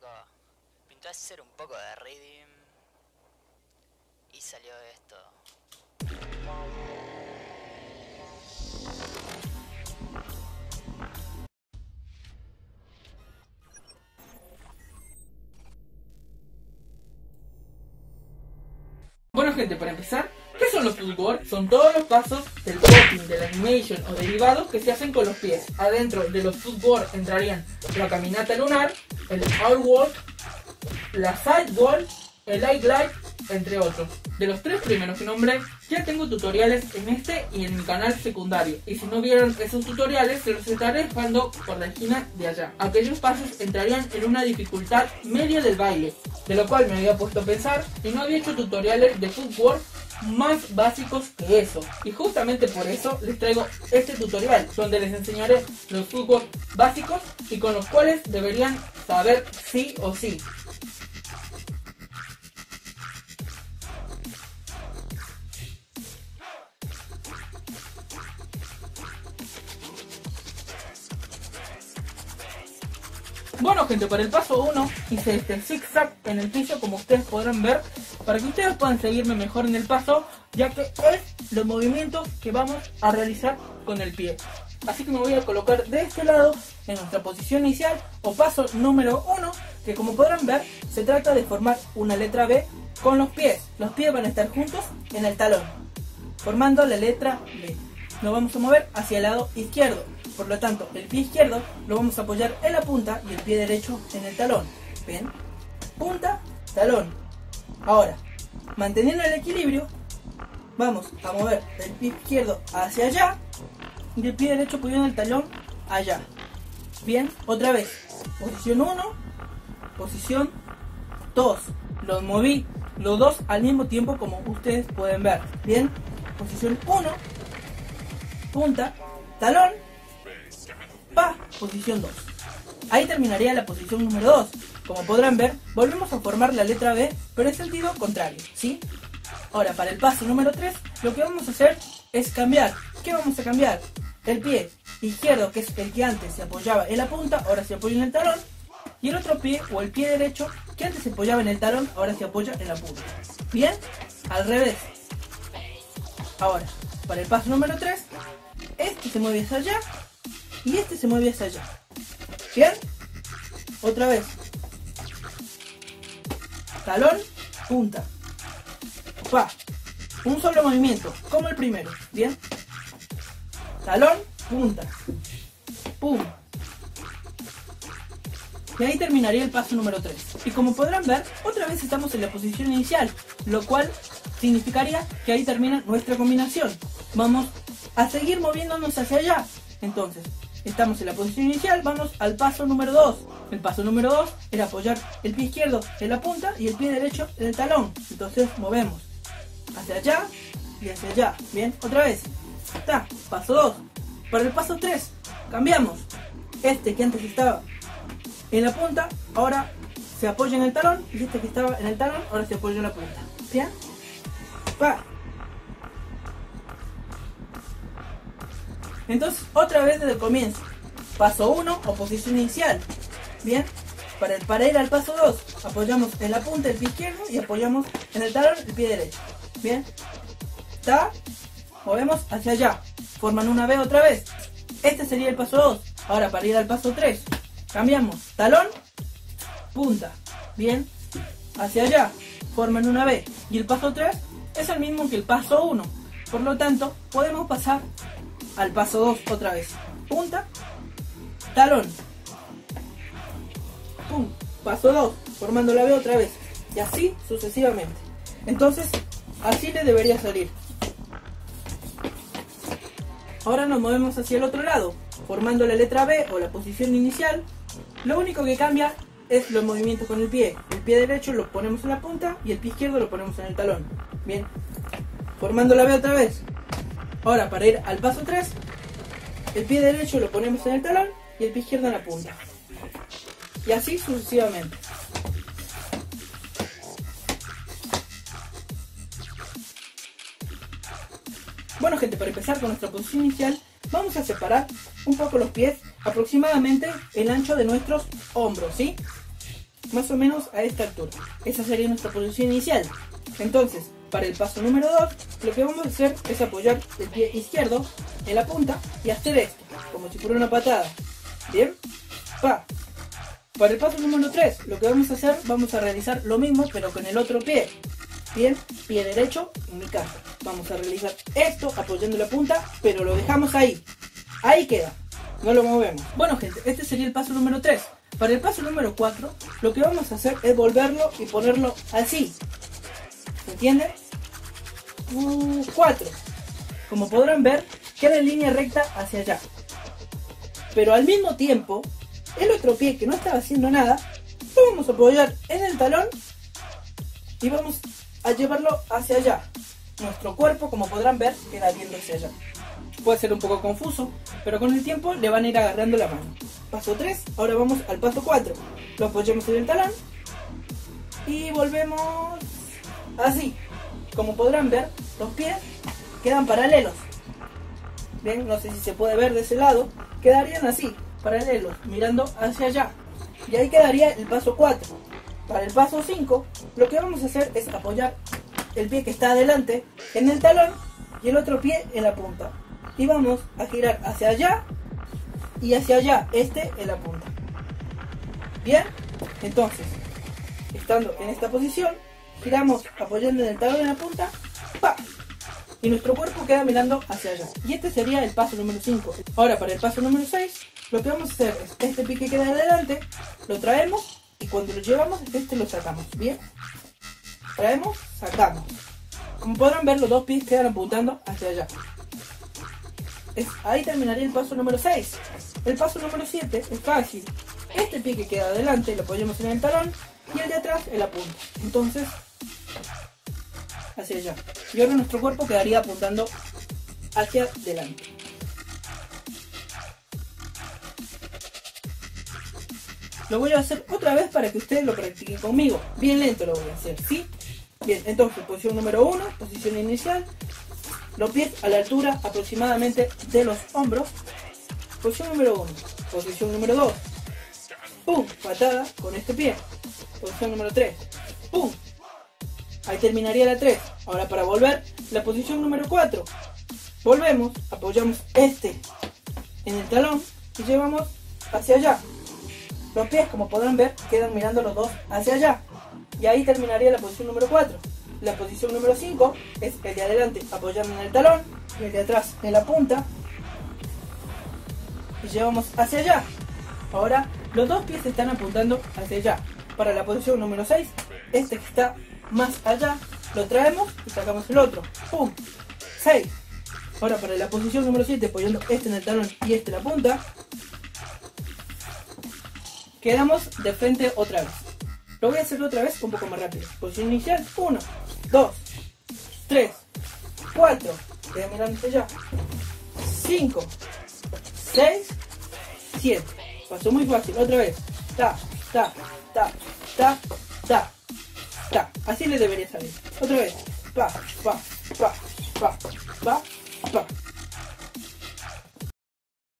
loco. Pintó hacer un poco de reading. Y salió esto. Bueno gente, para empezar, ¿qué son los footwork? Son todos los pasos del walking, del animation o derivados que se hacen con los pies. Adentro de los footwork entrarían la caminata lunar, el outwalk, la sidewalk, el glide, entre otros. De los tres primeros que nombré, ya tengo tutoriales en este y en mi canal secundario. Y si no vieron esos tutoriales, se los estaré dejando por la esquina de allá. Aquellos pasos entrarían en una dificultad media del baile, de lo cual me había puesto a pensar y no había hecho tutoriales de footwork más básicos que eso. Y justamente por eso les traigo este tutorial, donde les enseñaré los footwork básicos y con los cuales deberían saber sí o sí. Bueno gente, para el paso 1 hice este zigzag en el piso como ustedes podrán ver para que ustedes puedan seguirme mejor en el paso ya que es los movimientos que vamos a realizar con el pie. Así que me voy a colocar de este lado en nuestra posición inicial o paso número 1 que como podrán ver se trata de formar una letra B con los pies. Los pies van a estar juntos en el talón formando la letra B. Nos vamos a mover hacia el lado izquierdo. Por lo tanto, el pie izquierdo lo vamos a apoyar en la punta y el pie derecho en el talón. ¿Ven? Punta, talón. Ahora, manteniendo el equilibrio, vamos a mover el pie izquierdo hacia allá y el pie derecho apoyando el talón allá. Bien, otra vez. Posición 1, posición 2. Los moví los dos al mismo tiempo como ustedes pueden ver. Bien, posición 1, punta, talón, pa, posición 2. Ahí terminaría la posición número 2. Como podrán ver, volvemos a formar la letra B, pero en sentido contrario, ¿sí? Ahora, para el paso número 3, lo que vamos a hacer es cambiar. ¿Qué vamos a cambiar? El pie izquierdo, que es el que antes se apoyaba en la punta, ahora se apoya en el talón. Y el otro pie, o el pie derecho, que antes se apoyaba en el talón, ahora se apoya en la punta. ¿Bien? Al revés. Ahora, para el paso número 3, este se mueve hacia allá y este se mueve hacia allá. ¿Bien? Otra vez. Talón, punta. Pa. Un solo movimiento, como el primero. ¿Bien? Talón, punta. Pum. Y ahí terminaría el paso número 3. Y como podrán ver, otra vez estamos en la posición inicial, lo cual significaría que ahí termina nuestra combinación. Vamos a seguir moviéndonos hacia allá. Entonces, estamos en la posición inicial, vamos al paso número 2. El paso número 2 era apoyar el pie izquierdo en la punta y el pie derecho en el talón. Entonces movemos hacia allá y hacia allá. Bien, otra vez. Está, paso 2. Para el paso 3, cambiamos. Este que antes estaba en la punta, ahora se apoya en el talón. Y este que estaba en el talón, ahora se apoya en la punta. Bien. Pa. Entonces, otra vez desde el comienzo. Paso 1, oposición inicial. Bien. Para, el, para ir al paso 2, apoyamos en la punta el pie izquierdo y apoyamos en el talón el pie derecho. Bien. Está. Movemos hacia allá. Forman una B otra vez. Este sería el paso 2. Ahora para ir al paso 3, cambiamos talón, punta. Bien. Hacia allá. Forman una B. Y el paso 3 es el mismo que el paso 1. Por lo tanto, podemos pasar al paso 2 otra vez. Punta, talón. Pum, paso 2, formando la B otra vez. Y así sucesivamente. Entonces, así le debería salir. Ahora nos movemos hacia el otro lado, formando la letra B o la posición inicial. Lo único que cambia es los movimientos con el pie. El pie derecho lo ponemos en la punta y el pie izquierdo lo ponemos en el talón. Bien. Formando la B otra vez. Ahora para ir al paso 3, el pie derecho lo ponemos en el talón y el pie izquierdo en la punta. Y así sucesivamente. Bueno gente, para empezar con nuestra posición inicial, vamos a separar un poco los pies, aproximadamente el ancho de nuestros hombros, ¿sí? más o menos a esta altura. Esa sería nuestra posición inicial. Entonces, para el paso número 2, lo que vamos a hacer es apoyar el pie izquierdo en la punta y hacer esto, como si fuera una patada. ¿Bien? Pa. Para el paso número 3, lo que vamos a hacer, vamos a realizar lo mismo, pero con el otro pie. Bien, pie derecho en mi caso. Vamos a realizar esto apoyando la punta, pero lo dejamos ahí. Ahí queda. No lo movemos. Bueno gente, este sería el paso número 3. Para el paso número 4, lo que vamos a hacer es volverlo y ponerlo así. ¿Se entiende? 4. Como podrán ver, queda en línea recta hacia allá. Pero al mismo tiempo, el otro pie que no estaba haciendo nada, lo vamos a apoyar en el talón y vamos a llevarlo hacia allá. Nuestro cuerpo, como podrán ver, queda viendo hacia allá. Puede ser un poco confuso, pero con el tiempo le van a ir agarrando la mano. Paso 3, ahora vamos al paso 4. Lo apoyamos en el talón y volvemos así. Como podrán ver, los pies quedan paralelos. Bien, no sé si se puede ver de ese lado. Quedarían así, paralelos, mirando hacia allá. Y ahí quedaría el paso 4. Para el paso 5, lo que vamos a hacer es apoyar el pie que está adelante en el talón y el otro pie en la punta. Y vamos a girar hacia allá y hacia allá, este en la punta. Bien, entonces, estando en esta posición, giramos apoyando en el talón en la punta, y nuestro cuerpo queda mirando hacia allá. Y este sería el paso número 5. Ahora para el paso número 6, lo que vamos a hacer es este pie que queda adelante, lo traemos y cuando lo llevamos, este lo sacamos. Bien, traemos, sacamos. Como podrán ver, los dos pies quedan apuntando hacia allá. ahí terminaría el paso número 6. El paso número 7 es fácil. Este pie que queda adelante lo apoyamos en el talón y el de atrás en la. Entonces, hacia allá. Y ahora nuestro cuerpo quedaría apuntando hacia adelante. Lo voy a hacer otra vez para que ustedes lo practiquen conmigo. Bien lento lo voy a hacer, ¿sí? Bien, entonces, posición número 1, posición inicial. Los pies a la altura aproximadamente de los hombros. Posición número 1. Posición número 2. ¡Pum! Patada con este pie. Posición número 3. ¡Pum! Ahí terminaría la 3. Ahora para volver, la posición número 4. Volvemos, apoyamos este en el talón y llevamos hacia allá. Los pies, como podrán ver, quedan mirando los dos hacia allá. Y ahí terminaría la posición número 4. La posición número 5 es el de adelante apoyando en el talón y el de atrás en la punta. Y llevamos hacia allá. Ahora los dos pies están apuntando hacia allá. Para la posición número 6, este que está más allá, lo traemos y sacamos el otro. ¡Pum! 6. Ahora para la posición número 7, apoyando este en el talón y este en la punta, quedamos de frente otra vez. Lo voy a hacer otra vez un poco más rápido. Posición inicial, 1, 2, 3, 4, queda mirando allá, 5, 6, 7. Pasó muy fácil, otra vez. Ta, ta, ta, ta, ta. Así le debería salir. Otra vez. Pa, pa, pa, pa, pa, pa.